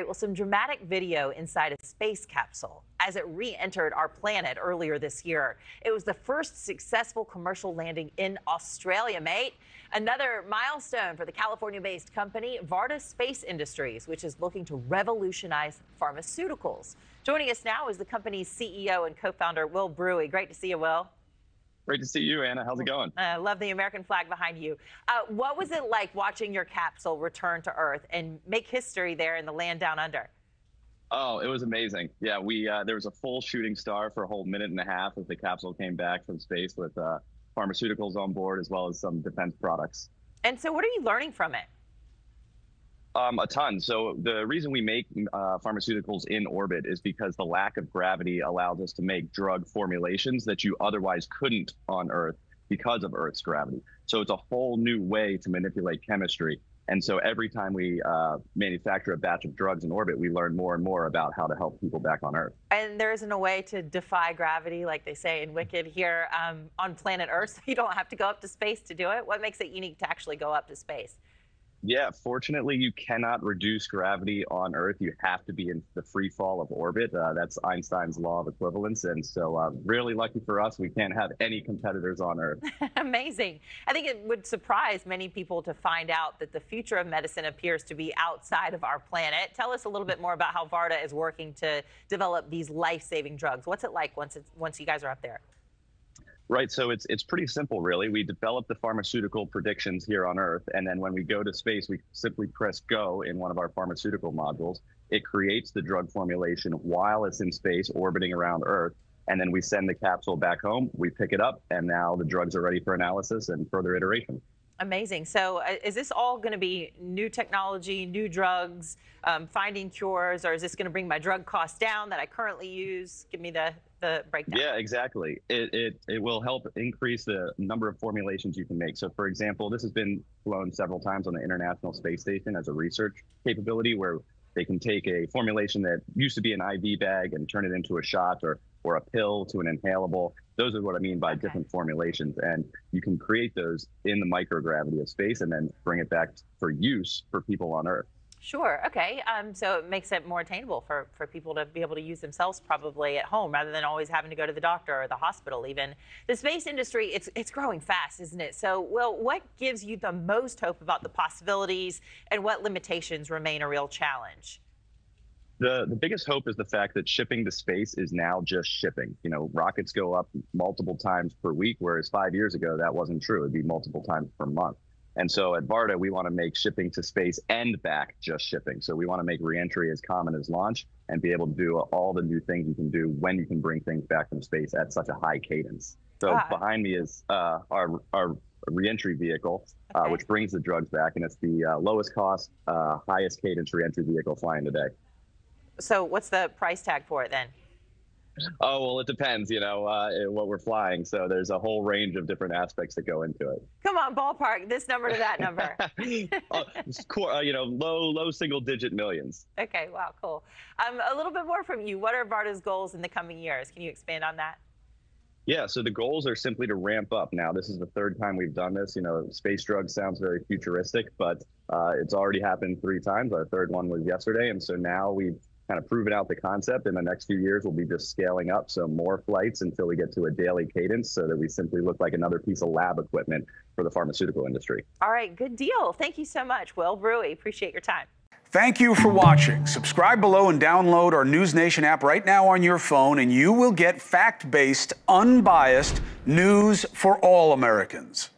right, well, some dramatic video inside a space capsule as it re entered our planet earlier this year. It was the first successful commercial landing in Australia, mate. Another milestone for the California based company, Varda Space Industries, which is looking to revolutionize pharmaceuticals. Joining us now is the company's CEO and co founder, Will Bruey. Great to see you, Will. Great to see you, Anna. How's it going? I uh, love the American flag behind you. Uh, what was it like watching your capsule return to Earth and make history there in the land down under? Oh, it was amazing. Yeah, we uh, there was a full shooting star for a whole minute and a half as the capsule came back from space with uh, pharmaceuticals on board as well as some defense products. And so, what are you learning from it? Um, a ton. So the reason we make uh, pharmaceuticals in orbit is because the lack of gravity allows us to make drug formulations that you otherwise couldn't on Earth because of Earth's gravity. So it's a whole new way to manipulate chemistry. And so every time we uh, manufacture a batch of drugs in orbit, we learn more and more about how to help people back on Earth. And there isn't a way to defy gravity, like they say in Wicked, here um, on planet Earth. So you don't have to go up to space to do it. What makes it unique to actually go up to space? Yeah, fortunately, you cannot reduce gravity on Earth. You have to be in the free fall of orbit. Uh, that's Einstein's law of equivalence. And so, uh, really lucky for us, we can't have any competitors on Earth. Amazing. I think it would surprise many people to find out that the future of medicine appears to be outside of our planet. Tell us a little bit more about how Varda is working to develop these life saving drugs. What's it like once, once you guys are up there? Right. So it's it's pretty simple, really. We develop the pharmaceutical predictions here on Earth, and then when we go to space, we simply press go in one of our pharmaceutical modules. It creates the drug formulation while it's in space orbiting around Earth, and then we send the capsule back home. We pick it up, and now the drugs are ready for analysis and further iteration. Amazing. So, uh, is this all going to be new technology, new drugs, um, finding cures, or is this going to bring my drug costs down that I currently use? Give me the the breakdown. Yeah, exactly. It, it, it will help increase the number of formulations you can make. So, for example, this has been flown several times on the International Space Station as a research capability where they can take a formulation that used to be an IV bag and turn it into a shot or, or a pill to an inhalable. Those are what I mean by okay. different formulations. And you can create those in the microgravity of space and then bring it back for use for people on Earth. Sure. Okay. Um, so it makes it more attainable for, for people to be able to use themselves probably at home rather than always having to go to the doctor or the hospital even. The space industry, it's, it's growing fast, isn't it? So, Will, what gives you the most hope about the possibilities and what limitations remain a real challenge? The, the biggest hope is the fact that shipping to space is now just shipping. You know, rockets go up multiple times per week, whereas five years ago that wasn't true. It'd be multiple times per month. And so at Varda, we want to make shipping to space and back just shipping. So we want to make reentry as common as launch and be able to do all the new things you can do when you can bring things back from space at such a high cadence. So ah. behind me is uh, our our reentry vehicle, uh, okay. uh, which brings the drugs back, and it's the uh, lowest cost, uh, highest cadence reentry vehicle flying today. So what's the price tag for it then? Oh well, it depends, you know, uh, what we're flying. So there's a whole range of different aspects that go into it. Come on, ballpark this number to that number. uh, uh, you know, low low single digit millions. Okay, wow, cool. Um, a little bit more from you. What are Varda's goals in the coming years? Can you expand on that? Yeah, so the goals are simply to ramp up. Now, this is the third time we've done this. You know, space drugs sounds very futuristic, but uh, it's already happened three times. Our third one was yesterday, and so now we've kind of proven out the concept. In the next few years, we'll be just scaling up. So more flights until we get to a daily cadence so that we simply look like another piece of lab equipment for the pharmaceutical industry. All right, good deal. Thank you so much, Will Bruey. Appreciate your time. Thank you for watching. Subscribe below and download our News Nation app right now on your phone, and you will get fact based, unbiased news for all Americans.